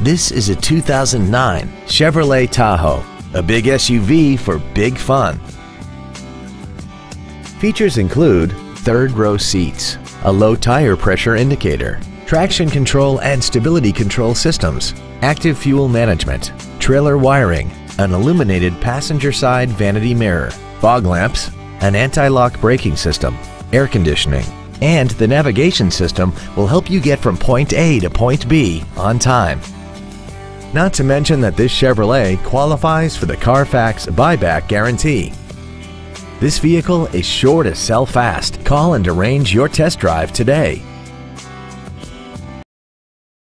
This is a 2009 Chevrolet Tahoe, a big SUV for big fun. Features include third row seats, a low tire pressure indicator, traction control and stability control systems, active fuel management, trailer wiring, an illuminated passenger side vanity mirror, fog lamps, an anti-lock braking system, air conditioning, and the navigation system will help you get from point A to point B on time. Not to mention that this Chevrolet qualifies for the Carfax buyback guarantee. This vehicle is sure to sell fast. Call and arrange your test drive today.